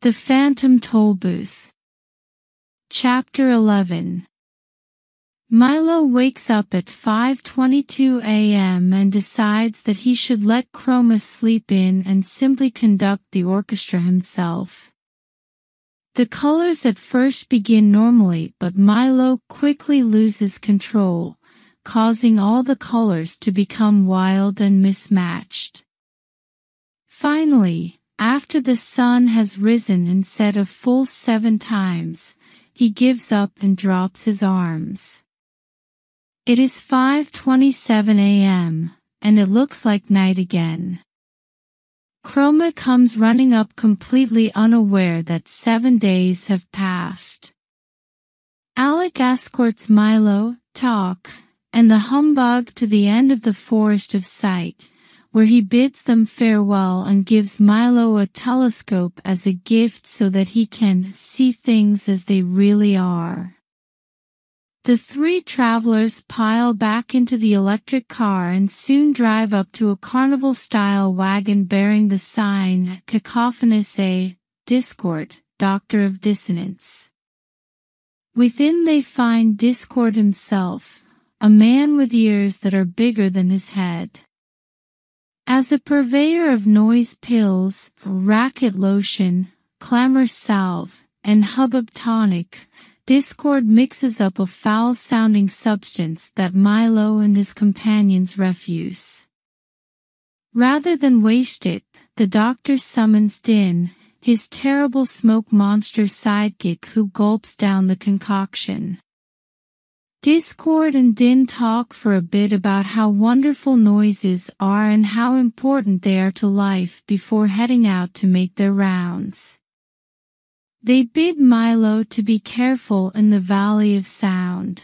The Phantom Tollbooth. Chapter 11 Milo wakes up at 5.22 a.m. and decides that he should let Chroma sleep in and simply conduct the orchestra himself. The colors at first begin normally but Milo quickly loses control, causing all the colors to become wild and mismatched. Finally, after the sun has risen and set a full seven times, he gives up and drops his arms. It is 5.27 a.m., and it looks like night again. Chroma comes running up completely unaware that seven days have passed. Alec escorts Milo, Tock, and the humbug to the end of the forest of sight, where he bids them farewell and gives Milo a telescope as a gift so that he can see things as they really are. The three travelers pile back into the electric car and soon drive up to a carnival-style wagon bearing the sign Kakofonous A. Dischord, Doctor of Dissonance. Within they find Dischord himself, a man with ears that are bigger than his head. As a purveyor of noise pills, racket lotion, clamor salve, and hubbub tonic, Dischord mixes up a foul-sounding substance that Milo and his companions refuse. Rather than waste it, the doctor summons Din, his terrible smoke monster sidekick who gulps down the concoction. Dischord and Din talk for a bit about how wonderful noises are and how important they are to life before heading out to make their rounds. They bid Milo to be careful in the Valley of Sound.